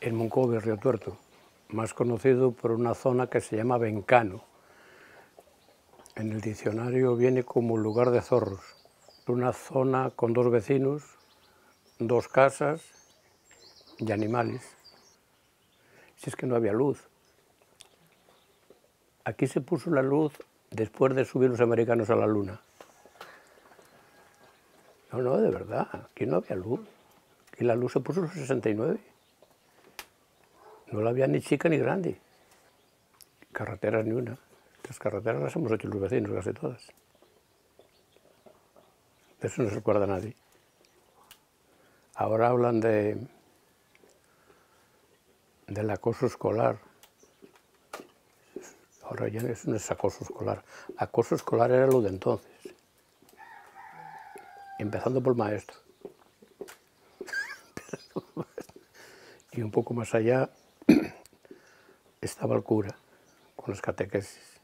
en Moncove, Río Tuerto, más conocido por una zona que se llama Bencano. En el diccionario viene como lugar de zorros, una zona con dos vecinos, dos casas y animales. Si es que no había luz. Aquí se puso la luz después de subir los americanos a la luna. No, no, de verdad, aquí no había luz. Aquí la luz se puso en los 69. No la había ni chica ni grande. Carreteras ni una. Las carreteras las hemos hecho los vecinos casi todas. De eso no se acuerda nadie. Ahora hablan de del acoso escolar. Ahora ya no es acoso escolar. Acoso escolar era lo de entonces. Empezando por el maestro. y un poco más allá estaba el cura con las catequesis.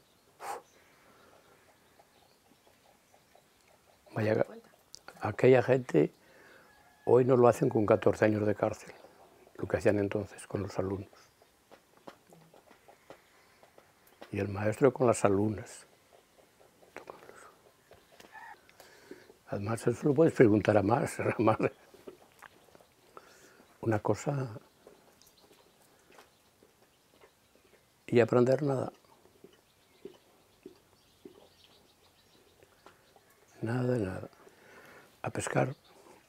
Vaya, aquella gente hoy no lo hacen con 14 años de cárcel, lo que hacían entonces con los alumnos. Y el maestro con las alumnas. Además, eso lo puedes preguntar a más, a más. Una cosa y aprender nada. Nada, nada. A pescar.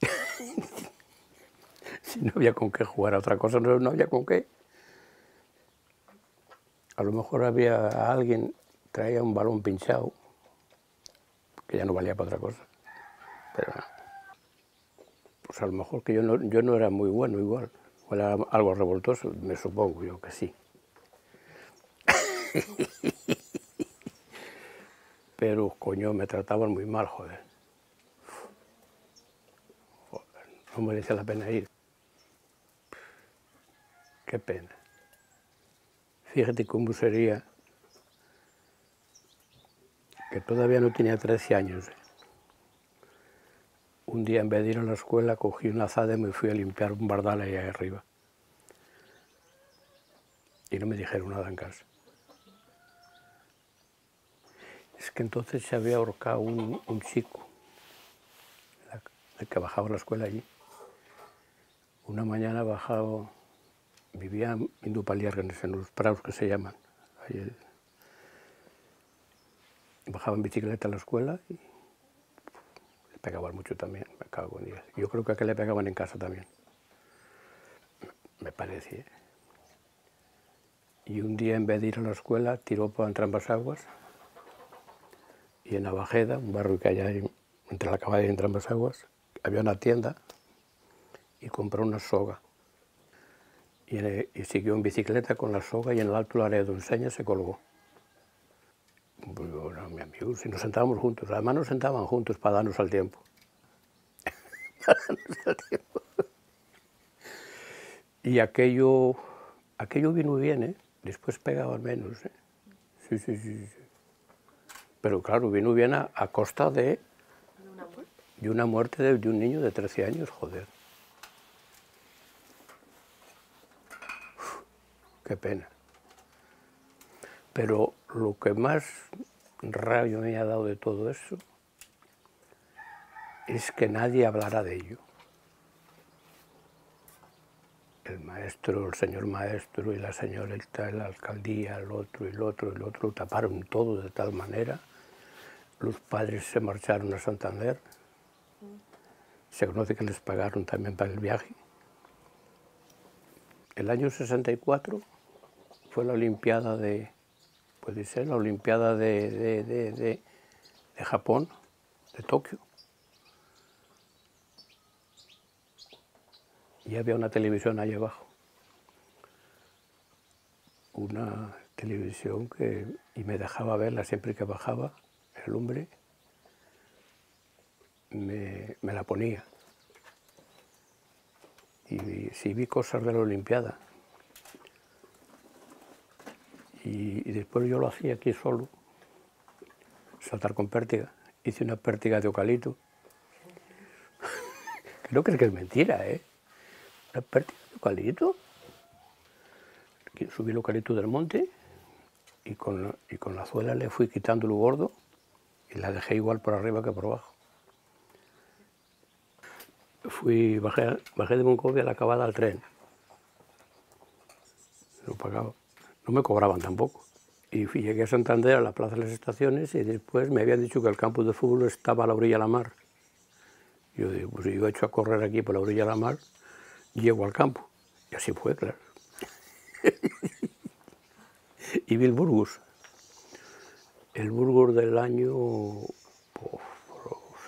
si no había con qué jugar a otra cosa, no, no había con qué. A lo mejor había alguien, traía un balón pinchado, que ya no valía para otra cosa. Pero pues a lo mejor que yo no, yo no era muy bueno igual, o era algo revoltoso, me supongo yo que sí. Pero, coño, me trataban muy mal, joder. No merecía la pena ir. Qué pena. Fíjate cómo sería que todavía no tenía 13 años. Un día, en vez de ir a la escuela, cogí una azada y me fui a limpiar un bardal ahí arriba. Y no me dijeron nada en casa. Es que entonces se había ahorcado un, chico, el que bajaba a la escuela allí. Una mañana bajaba, vivía en Dupaliérgenes, en los prados que se llaman. Bajaba en bicicleta a la escuela y le pegaban mucho también, me cago en. Yo creo que a que le pegaban en casa también, me parecía. Y un día en vez de ir a la escuela tiró entre ambas aguas y en Navajeda, un barrio que hay entre la caballa y entre ambas aguas, había una tienda y compró una soga. Y, y, siguió en bicicleta con la soga y en el alto Laredo, en Seña, se colgó. Bueno, si nos sentábamos juntos, además nos sentaban juntos para darnos al tiempo. darnos al tiempo. Y aquello, aquello vino bien, ¿eh? Después pegaban menos, ¿eh? Sí, sí, sí. sí. Pero claro, vino bien a, a costa de, de una muerte de, de, un niño de 13 años, joder. Uf, qué pena. Pero lo que más rabia me ha dado de todo eso es que nadie hablara de ello. El maestro, el señor maestro y la señorita, la alcaldía, el otro y el otro y el otro taparon todo de tal manera los padres se marcharon a Santander. Se conoce que les pagaron también para el viaje. El año 64 fue la Olimpiada de, puede ser, la Olimpiada de, de, de, de, Japón, de Tokio. Y había una televisión ahí abajo. Una televisión que, y me dejaba verla siempre que bajaba el hombre me, me, la ponía. Y sí vi cosas de la Olimpiada. Y, y, después yo lo hacía aquí solo, saltar con pértiga. Hice una pértiga de eucalipto. que no crees que es mentira, ¿eh? Una pértiga de eucalipto. subí el eucalipto del monte y con, y con la suela le fui quitando lo gordo y la dejé igual por arriba que por abajo. Fui, bajé, bajé de Moncovia a la acabada al tren. No pagaba. No me cobraban tampoco. Y fui, llegué a Santander, a la Plaza de las Estaciones, y después me habían dicho que el campo de fútbol estaba a la orilla de la mar. Yo digo, pues yo he hecho a correr aquí por la orilla de la mar, llego al campo. Y así fue, claro. y vi el Burgos. El Burgos del año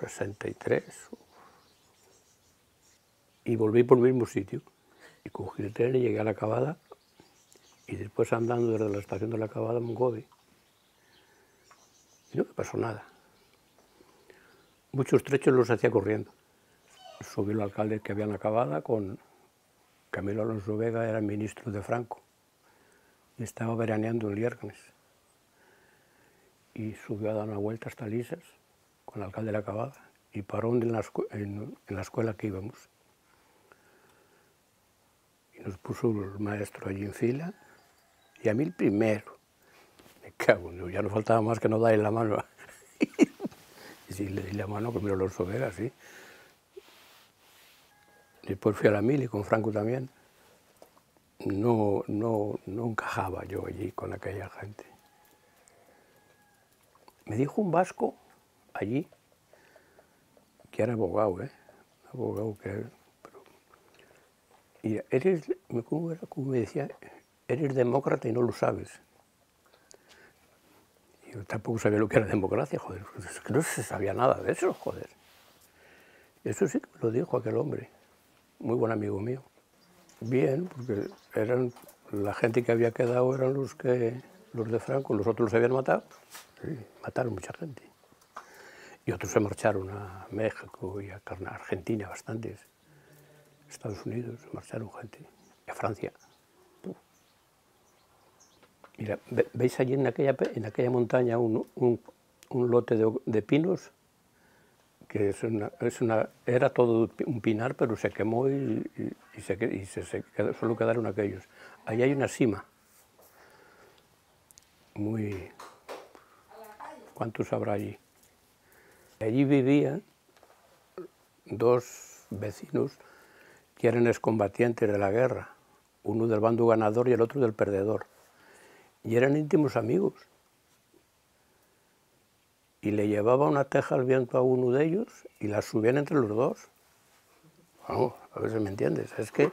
63. Y volví por el mismo sitio. Y cogí el tren y llegué a la acabada y después andando desde la estación de la Acabada a Mongovi. Y no me pasó nada. Muchos trechos los hacía corriendo. Subió el alcalde que había en la Acabada con Camilo Alonso Vega, era ministro de Franco. Y estaba veraneando en Liernes. Y subió a dar una vuelta hasta Lisas con el alcalde de la Acabada. Y paró en la, en la escuela que íbamos. Y nos puso el maestro allí en fila y a mí el primero. Me cago, ya no faltaba más que no darle la mano. y si le di la mano, pues miro los Vega, sí. Después fui a la mili con Franco también. No, no, no encajaba yo allí con aquella gente. Me dijo un vasco allí, que era abogado, ¿eh? Abogado que... Pero, y eres, ¿cómo, era? ¿cómo me decía? eres demócrata y no lo sabes. Yo tampoco sabía lo que era democracia, joder. No se sabía nada de eso, joder. Eso sí lo dijo aquel hombre, muy buen amigo mío. Bien, porque eran la gente que había quedado eran los que los de Franco, los otros los habían matado. Mataron mucha gente. Y otros se marcharon a México y a Argentina, bastantes. Estados Unidos, marcharon gente. Y a Francia. Mira, ¿veis allí en aquella, en aquella montaña un, un, lote de, de, pinos? Que es una, es una, era todo un pinar, pero se quemó y, solo quedaron aquellos. Allí hay una cima, muy... ¿Cuántos habrá allí? Allí vivían dos vecinos que eran excombatientes de la guerra, uno del bando ganador y el otro del perdedor y eran íntimos amigos. Y le llevaba una teja al viento a uno de ellos y la subían entre los dos. Vamos, a ver si me entiendes. Es que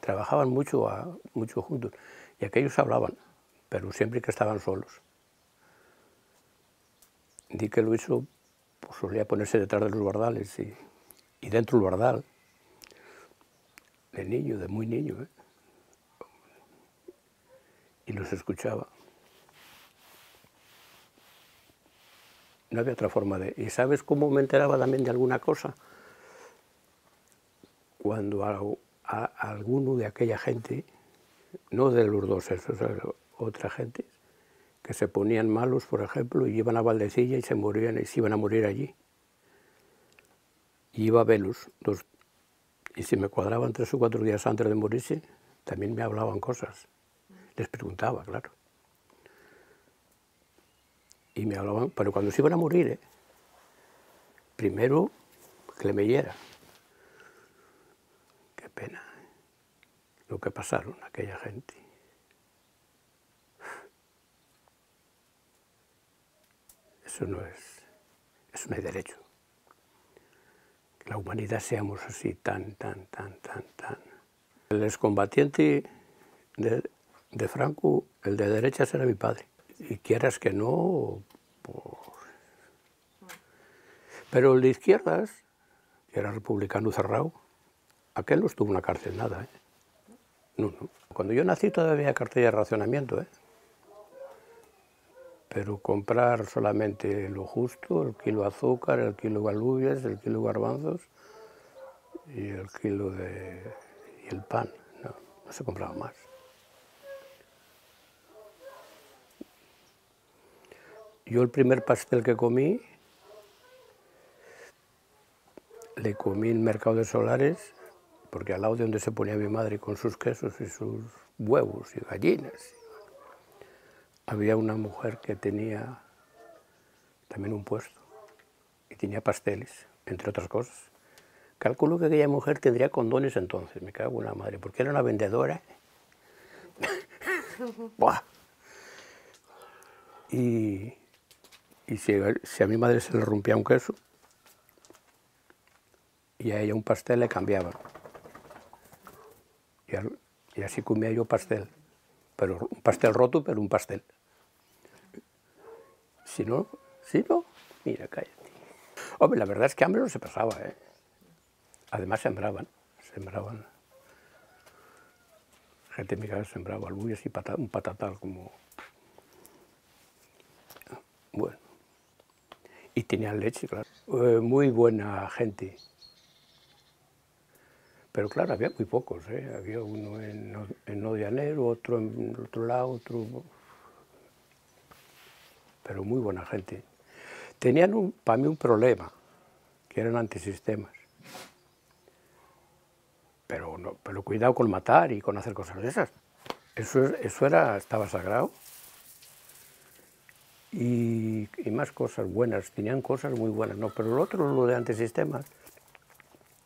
trabajaban mucho, mucho juntos. Y aquellos hablaban, pero siempre que estaban solos. Di que lo hizo, pues solía ponerse detrás de los guardales y, dentro del guardal, de niño, de muy niño. ¿eh? y los escuchaba. No había otra forma de... ¿Y sabes cómo me enteraba también de alguna cosa? Cuando a, alguno de aquella gente, no de los dos, esos, otra gente, que se ponían malos, por ejemplo, y iban a Valdecilla y se morían y se iban a morir allí. Y iba a dos, y si me cuadraban tres o cuatro días antes de morirse, también me hablaban cosas. Les preguntaba, claro. Y me hablaban, pero cuando se iban a morir, ¿eh? primero que le meyera. Qué pena ¿eh? lo que pasaron aquella gente. Eso no es, eso no hay derecho. Que la humanidad seamos así tan, tan, tan, tan, tan. El excombatiente de, de Franco, el de derechas era mi padre. Y quieras que no, pues... Pero el de izquierdas, que era republicano cerrado, aquel no estuvo en la cárcel nada. ¿eh? No, no. Cuando yo nací todavía había cartilla de racionamiento, ¿eh? Pero comprar solamente lo justo, el kilo de azúcar, el kilo de alubias, el kilo de garbanzos y el kilo de... y el pan, no, no se compraba más. Yo el primer pastel que comí, le comí en Mercado de Solares, porque al lado de donde se ponía mi madre con sus quesos y sus huevos y gallinas, había una mujer que tenía también un puesto y tenía pasteles, entre otras cosas. Calculo que aquella mujer tendría condones entonces, me cago en la madre, porque era una vendedora. Y, y si, si, a mi madre se le rompía un queso y a ella un pastel le cambiaba. Y, al, y así comía yo pastel, pero un pastel roto, pero un pastel. Si no, si no, mira, cállate. Hombre, la verdad es que hambre no se pasaba, ¿eh? Además sembraban, sembraban. Gente en mi casa sembraba albuyas y pata, un patatal como... Bueno. Y tenían leche, claro. Eh, muy buena gente. Pero claro, había muy pocos, ¿eh? Había uno en, en Odianero, otro en otro lado, otro... Pero muy buena gente. Tenían para mí un problema, que eran antisistemas. Pero, pero cuidado con matar y con hacer cosas de esas. Eso, eso era, estaba sagrado. Y, y, más cosas buenas, tenían cosas muy buenas, no, pero lo otro, lo de antisistemas,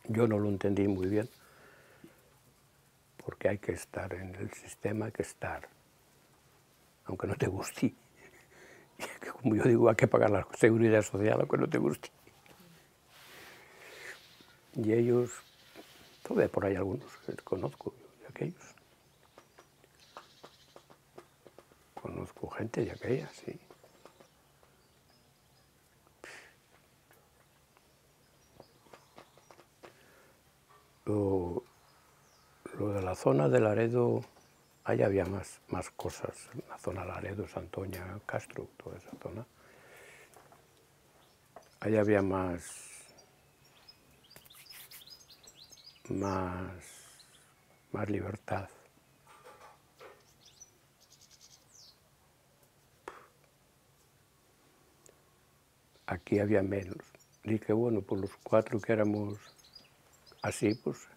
yo no lo entendí muy bien, porque hay que estar en el sistema, hay que estar, aunque no te guste. Como yo digo, hay que pagar la seguridad social aunque no te guste. Y ellos Todavía por ahí algunos que conozco de aquellos. Conozco gente de aquella, sí. Lo, lo, de la zona de Laredo, ahí había más, más cosas, la zona Laredo, Santoña, Castro, toda esa zona. Ahí había más más, más libertad. Aquí había menos. Dije, bueno, por los cuatro que éramos así, pues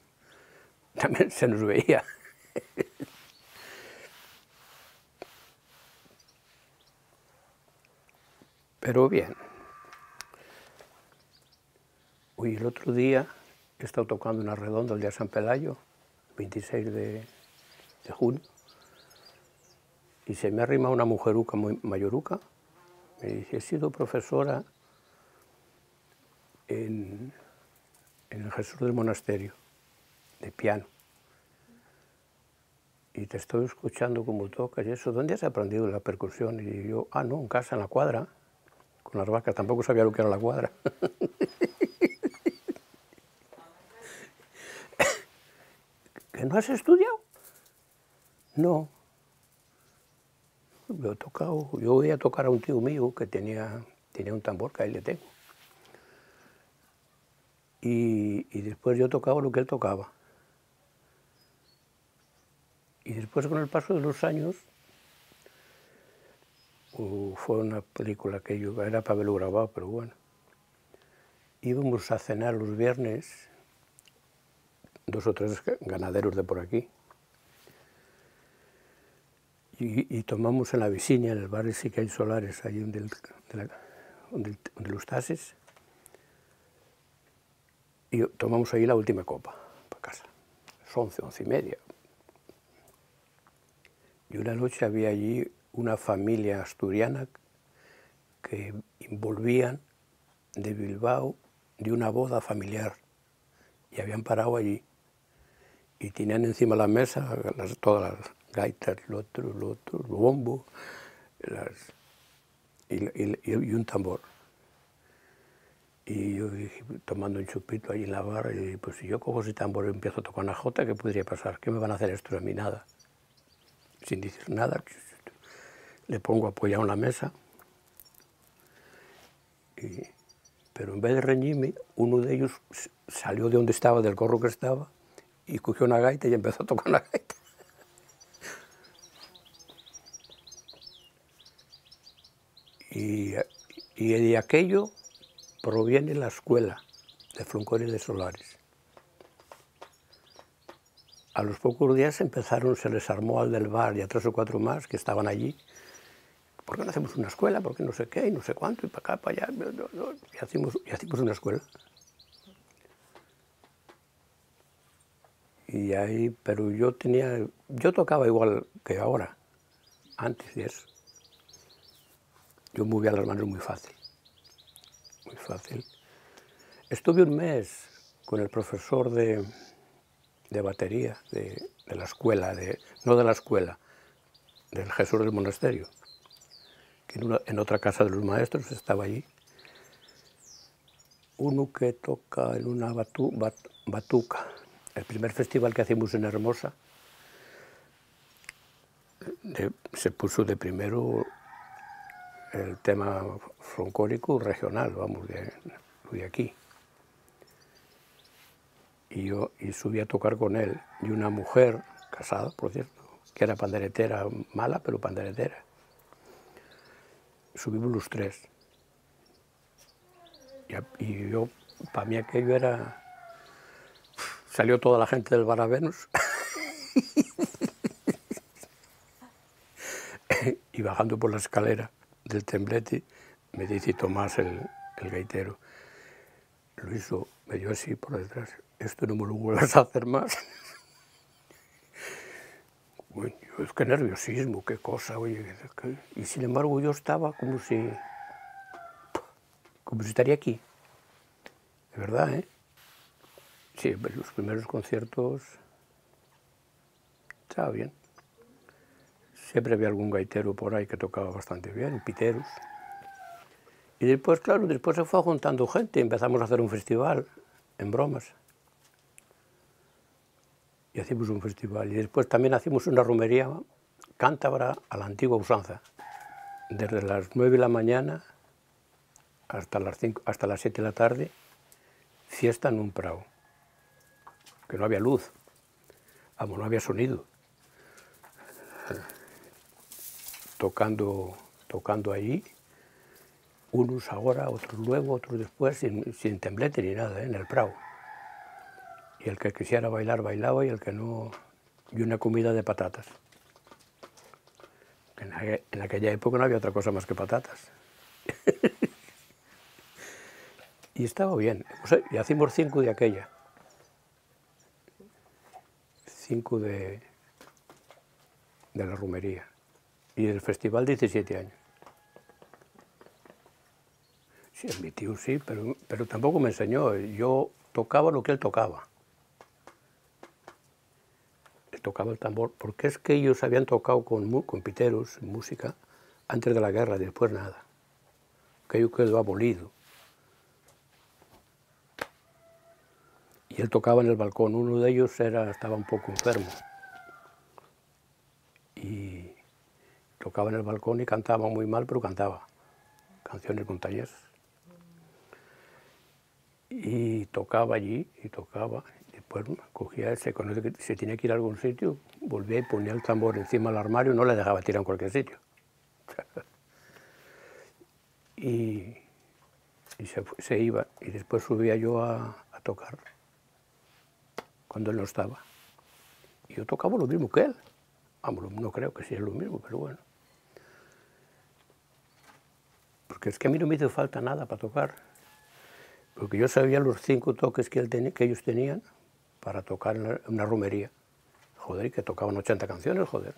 también se nos veía. Pero bien. Hoy el otro día He estado tocando una redonda el día San Pelayo, 26 de, junio, y se me arrima una mujeruca muy mayoruca. Me dice, he sido profesora en, en el Jesús del Monasterio, de piano. Y te estoy escuchando como tocas y eso. ¿Dónde has aprendido la percusión? Y yo, ah, no, en casa, en la cuadra, con las vacas. Tampoco sabía lo que era la cuadra. ¿no has estudiado? No. Yo he tocado, yo voy a tocar a un tío mío que tenía, tenía un tambor, que ahí le tengo. Y, y después yo tocaba lo que él tocaba. Y después con el paso de los años, fue una película que yo, era para verlo grabado, pero bueno. Íbamos a cenar los viernes dos o tres ganaderos de por aquí. Y, tomamos en la Vicinia, en el barrio sí que hay solares, ahí donde, donde, los tases, y tomamos ahí la última copa para casa. Es once, once y media. Y una noche había allí una familia asturiana que envolvían de Bilbao de una boda familiar y habían parado allí y tenían encima de la mesa las, todas las gaitas, lo otro, lo otro, el bombo las, y, y, y, un tambor. Y yo dije, tomando un chupito ahí en la barra, y dije, pues si yo cojo ese tambor y empiezo a tocar una jota, ¿qué podría pasar? ¿Qué me van a hacer esto a mí? Nada. Sin decir nada, le pongo apoyado en la mesa. Y, pero en vez de reñirme, uno de ellos salió de donde estaba, del corro que estaba, y cogió una gaita y empezó a tocar una gaita. Y, y de aquello proviene la escuela de Fluncones de Solares. a los pocos días empezaron, se les armó al del bar y a tres o cuatro más que estaban allí. ¿Por qué no hacemos una escuela? ¿Por qué no sé qué? Y no sé cuánto, y para acá, para allá. Y hacemos, y hacemos una escuela. Y ahí, pero yo tenía, yo tocaba igual que ahora, antes de eso. Yo movía las manos muy fácil, muy fácil. Estuve un mes con el profesor de, de batería de, la escuela, de, no de la escuela, del Jesús del Monasterio, en, en otra casa de los maestros estaba allí. Uno que toca en una batu, bat, batuca, el primer festival que hacemos en Hermosa, se puso de primero el tema folclórico regional, vamos, de, de aquí. Y yo y subí a tocar con él, y una mujer, casada, por cierto, que era panderetera, mala, pero panderetera. Subimos los tres. Y, y yo, para mí aquello era... Salió toda la gente del bar a Venus. y bajando por la escalera del temblete, me dice Tomás, el, el gaitero, Luiso, me dio así por detrás, esto no me lo vuelvas a hacer más. bueno, es que nerviosismo, qué cosa, oye. Y sin embargo yo estaba como si, como si estaría aquí. De verdad, ¿eh? Sí, los primeros conciertos estaba bien. Siempre había algún gaitero por ahí que tocaba bastante bien, piteros. Y después, claro, después se fue juntando gente, empezamos a hacer un festival en bromas. Y hacíamos un festival. Y después también hacíamos una romería cántabra a la antigua usanza, desde las 9 de la mañana hasta las, 5, hasta las 7 de la tarde, fiesta en un prado, que no había luz, vamos, no había sonido. Tocando, tocando allí, unos ahora, otros luego, otros después, sin, sin temblete ni nada, ¿eh? en el prado. Y el que quisiera bailar, bailaba, y el que no, y una comida de patatas. En, aquella época no había otra cosa más que patatas. y estaba bien. Y hacemos cinco de aquella. Cinco de, de la rumería. Y del festival 17 años. Sí, mi tío sí, pero, pero tampoco me enseñó. Yo tocaba lo que él tocaba. Tocaba el tambor, porque es que ellos habían tocado con, con piteros, música, antes de la guerra, después nada. Aquello quedó abolido. Y él tocaba en el balcón. Uno de ellos era, estaba un poco enfermo. Y tocaba en el balcón y cantaba muy mal, pero cantaba canciones montañesas y tocaba allí, y tocaba, después cogía ese, cuando se tenía que ir a algún sitio, volvía y ponía el tambor encima del armario y no le dejaba tirar en cualquier sitio. y, y se, se, iba, y después subía yo a, tocar, cuando él no estaba. Y yo tocaba lo mismo que él. Vamos, no creo que sea lo mismo, pero bueno. Porque es que a mí no me hizo falta nada para tocar porque yo sabía los cinco toques que, él que ellos tenían para tocar en una romería. Joder, que tocaban 80 canciones, joder,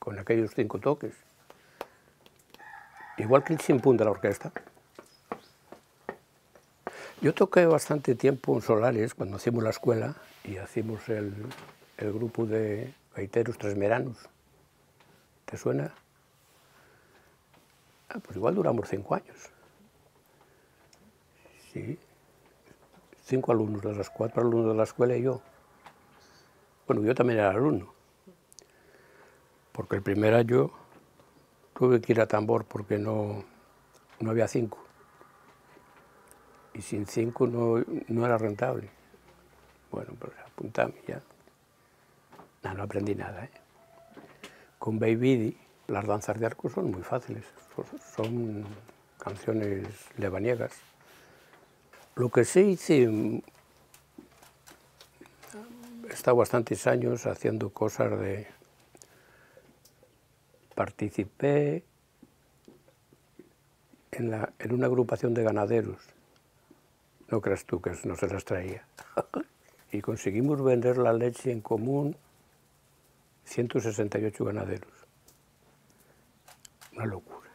con aquellos cinco toques. Igual que el chimpún de la orquesta. Yo toqué bastante tiempo en Solares, cuando hacíamos la escuela, y hacíamos el, el grupo de gaiteros tresmeranos. ¿Te suena? Ah, pues igual duramos cinco años. Sí, cinco alumnos de las cuatro alumnos de la escuela y yo. Bueno, yo también era alumno, porque el primer año tuve que ir a tambor porque no, no había cinco. Y sin cinco no, no era rentable. Bueno, pues apuntame ya. No, no aprendí nada. ¿eh? Con Baby las danzas de arco son muy fáciles, son canciones levaniegas. Lo que sí hice he estado bastantes años haciendo cosas de... Participé en, la, en una agrupación de ganaderos, no creas tú que no se las traía, y conseguimos vender la leche en común 168 ganaderos. Una locura.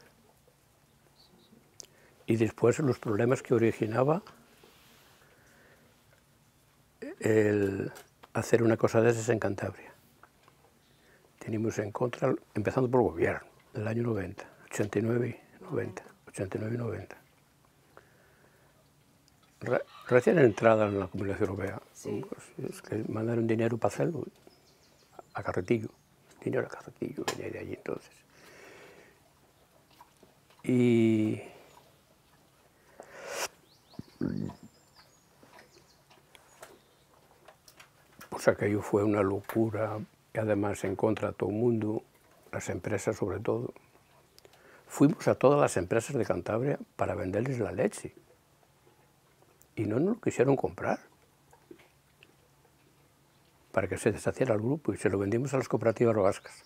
Y después los problemas que originaba el hacer una cosa de esas en Cantabria. Teníamos en contra, empezando por el gobierno, del año 90, 89 y 90, 89 y 90. recién entrada en la Comunidad Europea, pues, es que mandaron dinero para hacerlo, a Carretillo, dinero a Carretillo, venía de allí entonces. Y pues aquello fue una locura, y además en contra de todo el mundo, las empresas sobre todo. Fuimos a todas las empresas de Cantabria para venderles la leche y no nos lo quisieron comprar para que se deshaciera el grupo y se lo vendimos a las cooperativas rogascas.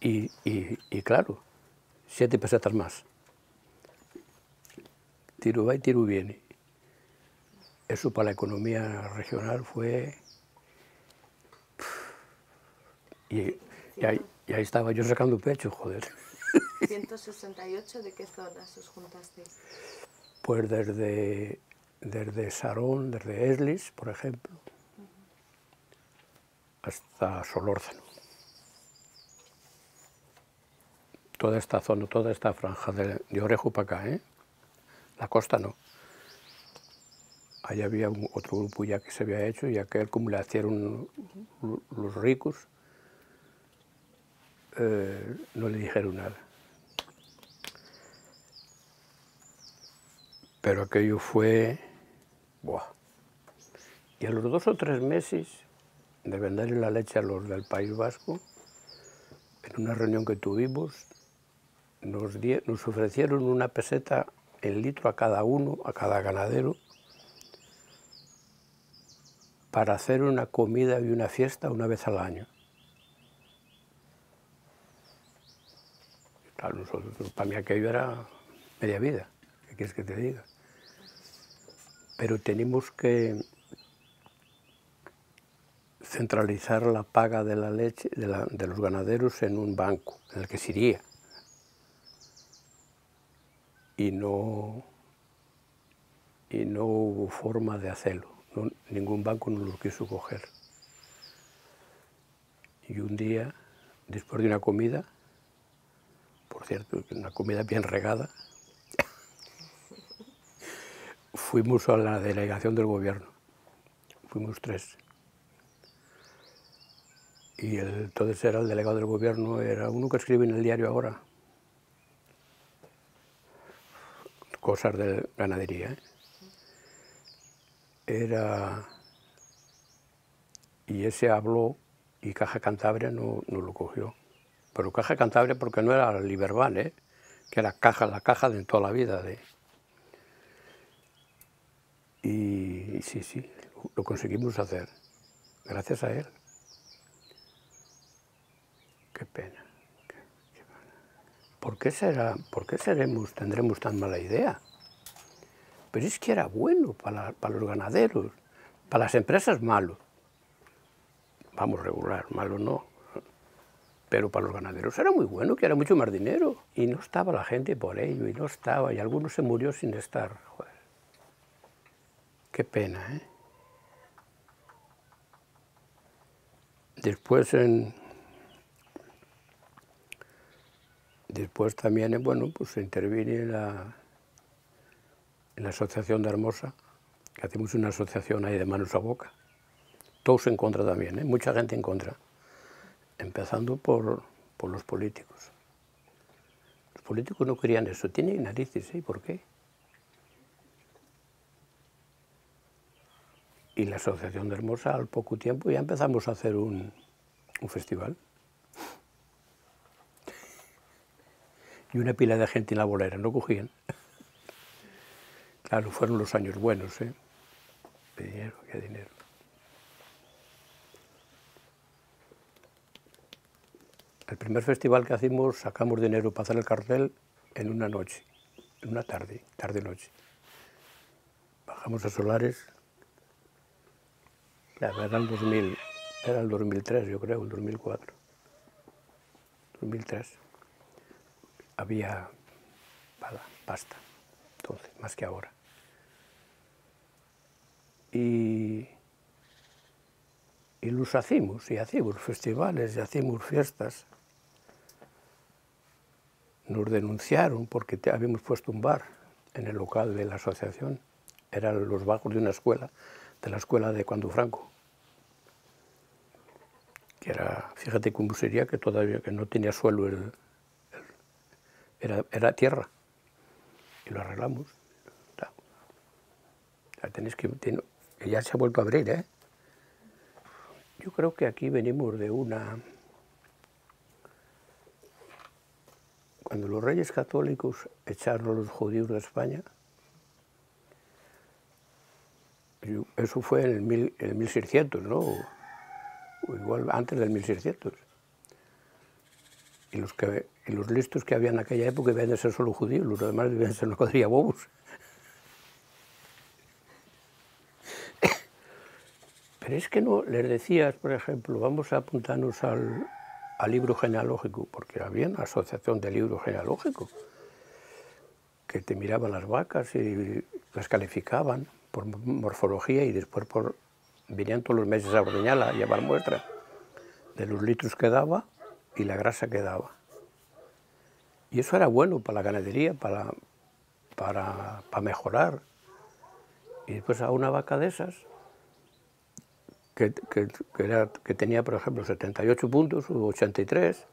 Y, y claro, siete pesetas más. Tiro va y tiro viene. Eso para la economía regional fue... Y, ahí, estaba yo sacando pecho, joder. ¿168 de qué zonas os juntasteis? Pues desde, desde Sarón, desde Eslis, por ejemplo, hasta Solórzano. Toda esta zona, toda esta franja de, de Orejo para acá, ¿eh? La costa no. Ahí había otro grupo ya que se había hecho y aquel como le hicieron los ricos, eh, no le dijeron nada. Pero aquello fue... Buah. Y a los dos o tres meses de venderle la leche a los del País Vasco, en una reunión que tuvimos, nos, nos ofrecieron una peseta el litro a cada uno, a cada ganadero, para hacer una comida y una fiesta una vez al año. Claro, para mí aquello era media vida, ¿qué quieres que te diga? Pero tenemos que centralizar la paga de la leche de, los ganaderos en un banco, en el que se iría. Y no, y no hubo forma de hacerlo ningún banco no lo quiso coger. Y un día, después de una comida, por cierto, una comida bien regada, fuimos a la delegación del gobierno. Fuimos tres. Y el, entonces era el delegado del gobierno, era uno que escribe en el diario ahora. Cosas de ganadería. ¿eh? Era... Y ese habló y Caja Cantabria no, no lo cogió. Pero Caja Cantabria porque no era Liberval, ¿eh? que era caja, la caja de toda la vida. De... Y, sí, sí, lo conseguimos hacer, gracias a él. Qué pena. ¿Por qué, será, ¿Por qué seremos, tendremos tan mala idea? Pero es que era bueno para, los ganaderos, para las empresas malo. Vamos, regular, malo no. Pero para los ganaderos era muy bueno, que era mucho más dinero. Y no estaba la gente por ello, y no estaba, y algunos se murió sin estar. Qué pena, ¿eh? Después en... Después también, bueno, pues interviene la, en la Asociación de Hermosa, que hacemos una asociación ahí de manos a boca. Todos en contra también, ¿eh? mucha gente en contra, empezando por, por los políticos. Los políticos no querían eso, tienen narices, ¿eh? ¿Por qué? Y la Asociación de Hermosa, al poco tiempo, ya empezamos a hacer un, un festival. Y una pila de gente en la bolera, no cogían. Claro, fueron los años buenos, ¿eh? Dinero, qué dinero. El primer festival que hacemos, sacamos dinero para hacer el cartel en una noche, en una tarde, tarde-noche. Bajamos a Solares, claro, era el 2000, era el 2003 yo creo, el 2004, 2003. Había pasta, entonces, más que ahora. Y, y los hacemos, y hacemos festivales, y hacemos fiestas. Nos denunciaron porque habíamos puesto un bar en el local de la asociación. Eran los bajos de una escuela, de la escuela de Cuando Franco. Que era, fíjate cómo sería que todavía que no tenía suelo, el, era, era tierra. Y lo arreglamos. Ya tenéis que, ya se ha vuelto a abrir, ¿eh? Yo creo que aquí venimos de una... Cuando los reyes católicos echaron a los judíos de España, eso fue en el, 1600, ¿no? O igual antes del 1600. Y los, que, los listos que había en aquella época debían de ser solo judíos, los demás debían ser los bobos. Pero es que no, les decías, por ejemplo, vamos a apuntarnos al, libro genealógico, porque había una asociación de libro genealógico, que te miraban las vacas y las calificaban por morfología y después por, venían todos los meses a ordeñarla, a llevar muestras de los litros que daba y la grasa que daba. Y eso era bueno para la ganadería, para, para, para mejorar. Y después a una vaca de esas que, era, que tenía, por ejemplo, 78 puntos o 83,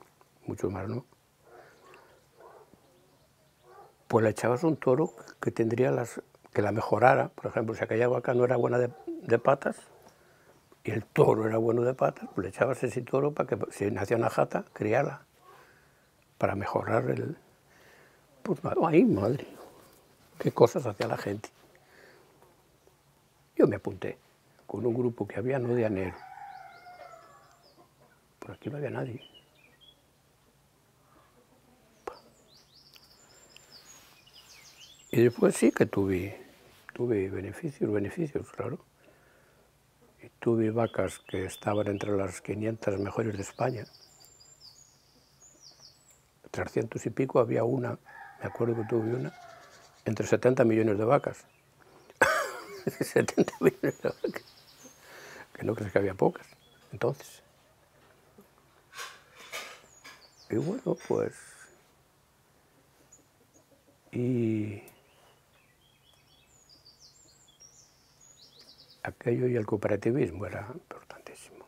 mucho más, ¿no? Pues le echabas un toro que tendría las, que la mejorara. Por ejemplo, si aquella vaca no era buena de, patas y el toro era bueno de patas, pues le echabas ese toro para que si nacía una jata, criara para mejorar el... Pues, ay, madre, qué cosas hacía la gente. Yo me apunté con un grupo que había, no de anero. Por aquí no había nadie. Y después sí que tuve, tuve beneficios, beneficios, claro. Y tuve vacas que estaban entre las 500 mejores de España. 300 y pico había una, me acuerdo que tuve una, entre 70 millones de vacas. 70 millones de vacas que no crees que había pocas entonces. Y bueno, pues... Y aquello y el cooperativismo era importantísimo.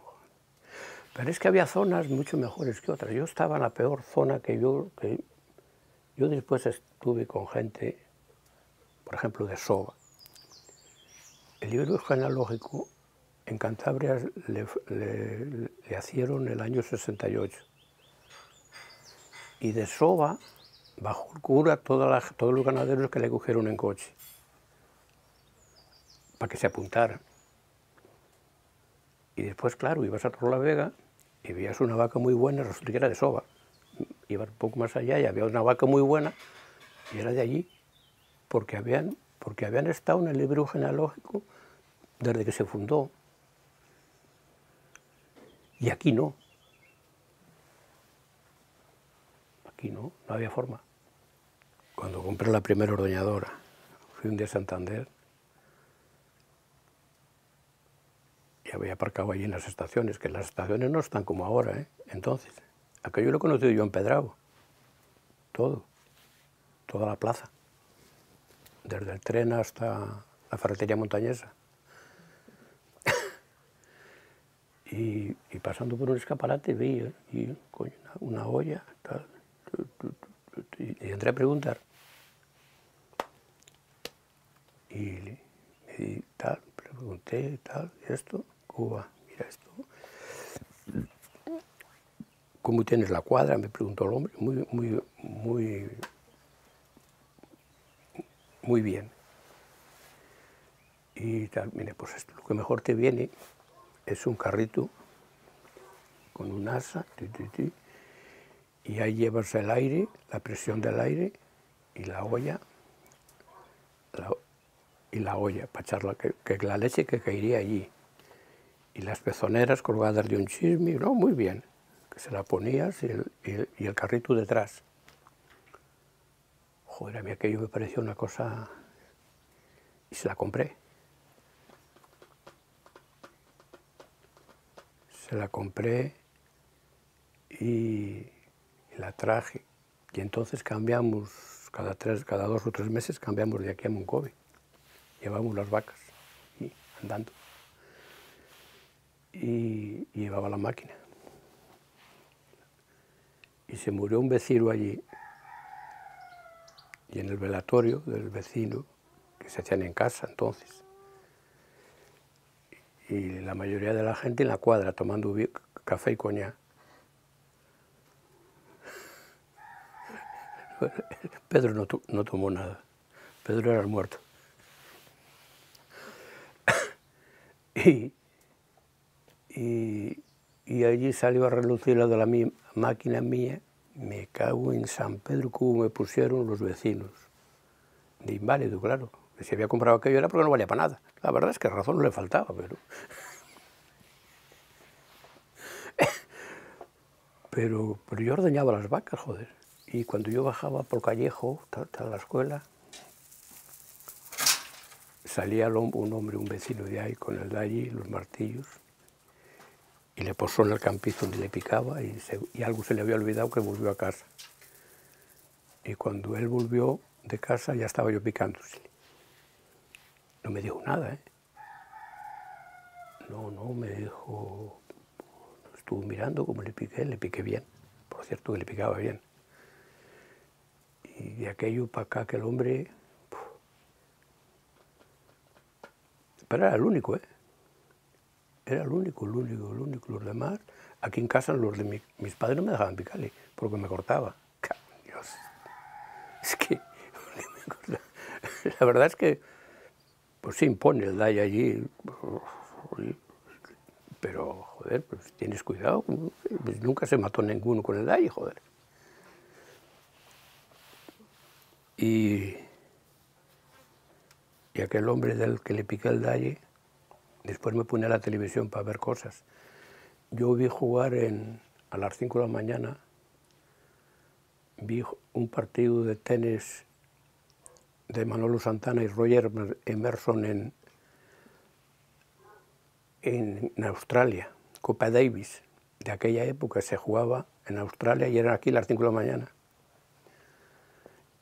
Pero es que había zonas mucho mejores que otras. Yo estaba en la peor zona que yo... Que yo después estuve con gente, por ejemplo, de Soba. El libro genealógico en Cantabria le, le, hicieron el año 68. Y de Soba, bajo el cura, todos los ganaderos que le cogieron en coche, para que se apuntaran. Y después, claro, ibas a la Vega y veías una vaca muy buena, resulta que era de Soba. Ibas un poco más allá y había una vaca muy buena y era de allí, porque habían, porque habían estado en el libro genealógico desde que se fundó. Y aquí no. Aquí no, no había forma. Cuando compré la primera ordeñadora, fui un día a Santander y había aparcado allí en las estaciones, que las estaciones no están como ahora, ¿eh? Entonces, aquello lo he conocido yo en Pedrago, todo, toda la plaza, desde el tren hasta la ferretería montañesa. Y, pasando por un escaparate vi y, una, olla, tal, y, entré a preguntar. Y me di tal, pregunté tal, esto, Cuba, mira esto. ¿Cómo tienes la cuadra? Me preguntó el hombre, muy, muy, muy, muy bien. Y tal, mire, pues esto, lo que mejor te viene es un carrito con un asa y ahí llevas el aire, la presión del aire y la olla, y la olla para echarla, que, que, la leche que caería allí. Y las pezoneras colgadas de un chisme, no, muy bien, que se la ponías y el, y el carrito detrás. Joder, a mí aquello me pareció una cosa... Y se la compré. Se la compré y la traje. Y entonces cambiamos, cada, tres, cada dos o tres meses cambiamos de aquí a Moncovi. Llevamos las vacas y andando. Y, y llevaba la máquina. Y se murió un vecino allí. Y en el velatorio del vecino, que se hacían en casa entonces, y la mayoría de la gente en la cuadra tomando café y coñac. Pedro no, no, tomó nada. Pedro era el muerto. y, y, allí salió a relucir la de la máquina mía. Me cago en San Pedro como me pusieron los vecinos. De inválido, claro. Si había comprado aquello era porque no valía para nada. La verdad es que razón no le faltaba, pero... pero, pero yo ordeñaba las vacas, joder. Y cuando yo bajaba por Callejo, hasta la escuela, salía un hombre, un vecino de ahí, con el de allí, los martillos, y le posó en el campizo donde le picaba y, y, algo se le había olvidado que volvió a casa. Y cuando él volvió de casa ya estaba yo picándose. No me dijo nada, ¿eh? No, no, me dijo, estuvo mirando como le piqué, le piqué bien. Por cierto, que le picaba bien y de aquello para acá que el hombre... Pero era el único, ¿eh? Era el único, el único, el único. Los demás, aquí en casa, los de mis padres no me dejaban picarle, porque me cortaba. Dios. Es que... La verdad es que, pues se impone el DAI allí, pero, joder, pues tienes cuidado, pues nunca se mató ninguno con el DAI, joder. Y, y aquel hombre del que le piqué el dalle, después me pone a la televisión para ver cosas. Yo vi jugar en, a las 5 de la mañana, vi un partido de tenis de Manolo Santana y Roger Emerson en, en, Australia, Copa Davis. De aquella época se jugaba en Australia y era aquí las 5 de la mañana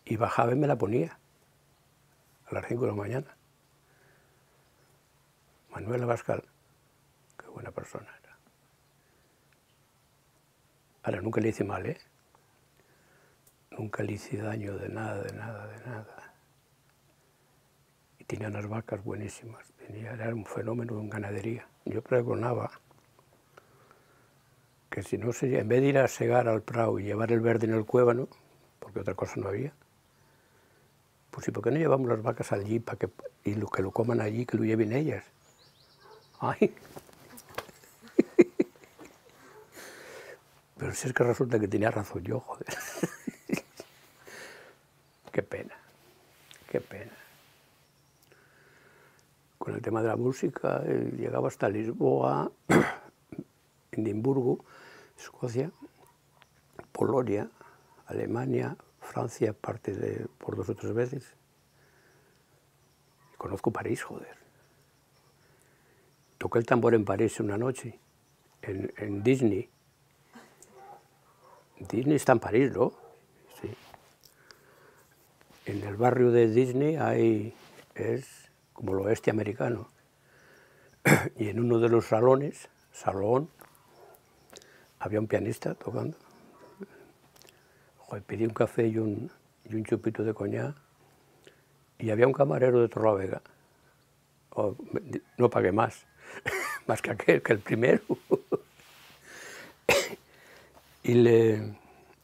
y bajaba y me la ponía a las 5 de la mañana. Manuel Abascal, qué buena persona era. Ahora, nunca le hice mal, ¿eh? Nunca le hice daño de nada, de nada, de nada. Tenía unas vacas buenísimas. Tenía, era un fenómeno en ganadería. Yo pregonaba que si no se, en vez de ir a segar al prado y llevar el verde en el cuébano, porque otra cosa no había, pues ¿y por qué no llevamos las vacas allí para que, y lo, que lo coman allí, que lo lleven ellas? Ay. Pero si es que resulta que tenía razón yo, joder. qué pena, qué pena. Con el tema de la música, llegaba hasta Lisboa, Edimburgo, Escocia, Polonia, Alemania, Francia parte de, por dos o tres veces. Conozco París, joder. Toqué el tambor en París una noche, en, en Disney. Disney está en París, ¿no? Sí. En el barrio de Disney hay, es como el oeste americano. Y en uno de los salones, salón, había un pianista tocando pedí un café y un, y un chupito de coñac y había un camarero de Torlavega. Oh, no pagué más, más que aquel, que el primero. y, le,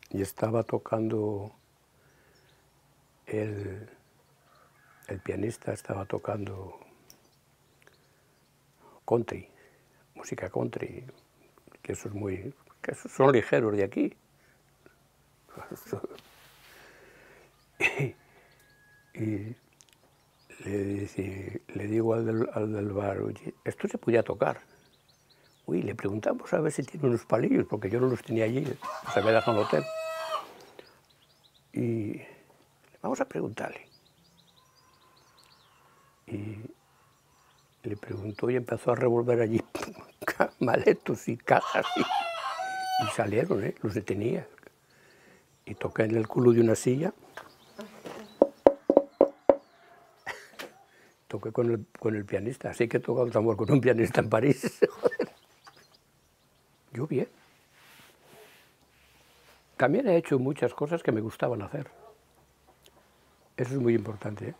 y estaba tocando, el, el pianista estaba tocando country, música country, que eso es muy, que son ligeros de aquí y le, le digo al del, bar, oye, esto se podía tocar. Uy, le preguntamos a ver si tiene unos palillos, porque yo no los tenía allí, los había dejado en el hotel. Y vamos a preguntarle. Y le preguntó y empezó a revolver allí maletos y cajas y, salieron, ¿eh? los detenía. Y toqué en el culo de una silla toqué con el, con el pianista, así que he tocado tambor con un pianista en París. Yo bien. También he hecho muchas cosas que me gustaban hacer. Eso es muy importante. ¿eh?